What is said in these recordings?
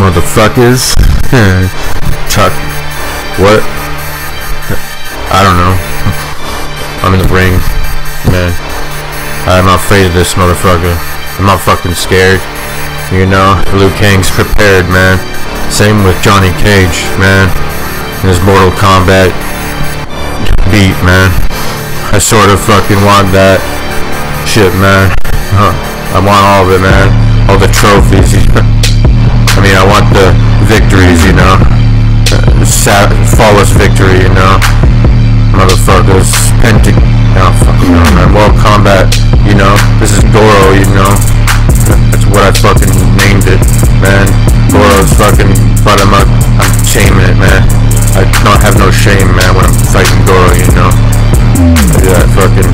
motherfuckers. Chuck. What? I don't know. I'm in the ring. Man. I'm afraid of this motherfucker. I'm not fucking scared. You know, Liu Kang's prepared, man. Same with Johnny Cage, man. In his Mortal Kombat beat, man. I sort of fucking want that shit, man. Huh. I want all of it, man. All the trophies. This is Goro, you know. That's what I fucking named it, man. Goro's fucking, but I'm, I'm shaming it, man. I don't have no shame, man, when I'm fighting Goro, you know. That fucking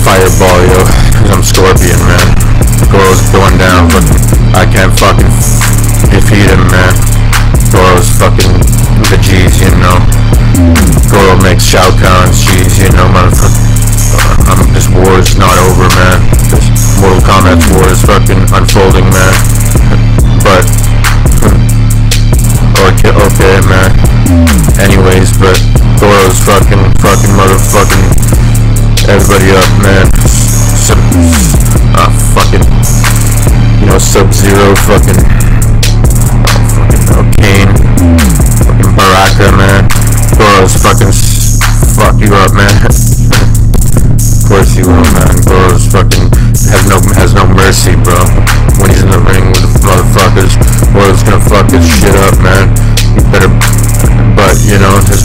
fireball, yo. I'm Scorpion, man. Goro's going down, but I can't fucking defeat him, man. Goro's fucking the G's, you know. Goro makes Shao Kahn's G's, you know, motherfucker. Fucking unfolding, man. But, okay, okay, man. Anyways, but Goro's fucking, fucking motherfucking everybody up, man. Sub, ah, fucking, you know, Sub-Zero, fucking,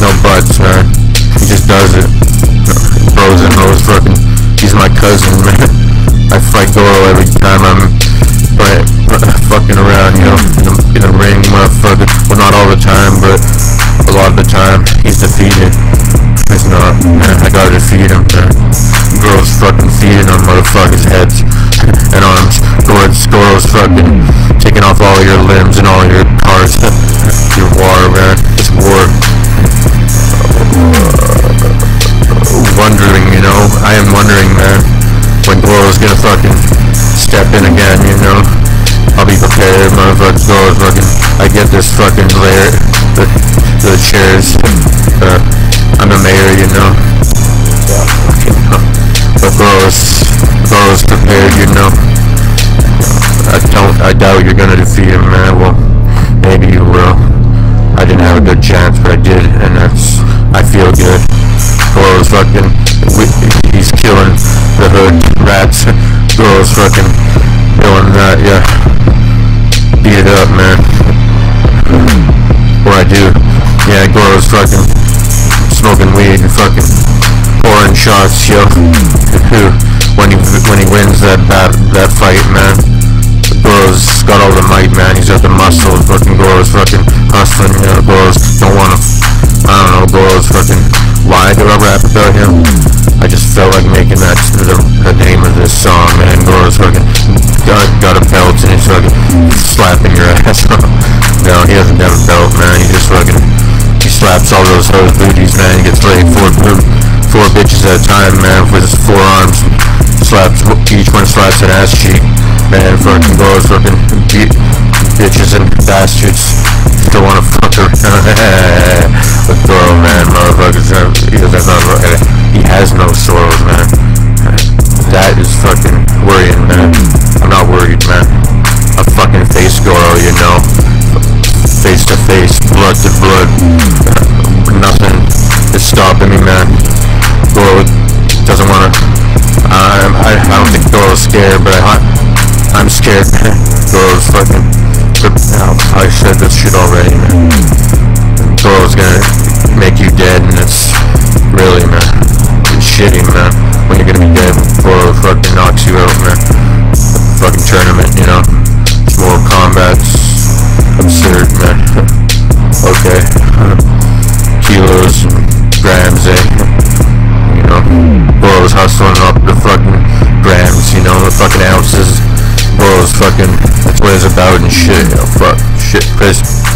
no buts, man. He just does it. Bros and Rose fucking, he's my cousin, man. I fight Goro every time I'm but, uh, fucking around, you know, in the, in the ring, motherfucker. Well, not all the time, but a lot of the time, he's defeated. It's not, man, I gotta defeat him, man. Goro's fucking feeding on motherfuckers' heads and arms. Goro's, Goro's fucking taking off all your limbs and all your parts. I am wondering, man, when Goro's gonna fucking step in again, you know. I'll be prepared, motherfuckers. Goro's fucking, I get this fucking layer, the, the chairs. Uh, I'm a mayor, you know. Yeah, fucking, but Goro's, Goro's prepared, you know. I don't, I doubt you're gonna Goro's fucking doing that, yeah. Beat it up, man. Or I do. Yeah, Goro's fucking smoking weed and fucking pouring shots, yo. when he when he wins that bat, that fight, man. Goro's got all the might, man. He's got the muscle. Fucking Goro's fucking hustling, you know. Goro's don't wanna. I don't know. Goro's fucking man. Fucking got, got a belt and he's fucking slapping your ass. no, he doesn't have a belt, man. He just fucking he slaps all those hoes booties, man. He gets laid four four bitches at a time, man, with his forearms. Slaps each one slaps an ass cheek, man. Fucking Goro's fucking bitches and bastards. Blood. Nothing is stopping me, man. Goro doesn't wanna. I, I, I don't think Goro's scared, but I, I'm scared, man. Goro's fucking. I said this shit already, man. Goro's gonna make you dead, and it's really, man, it's shitty, man. Ounces. Goro's fucking, that's what it's about and shit, you know, fuck, shit, Chris.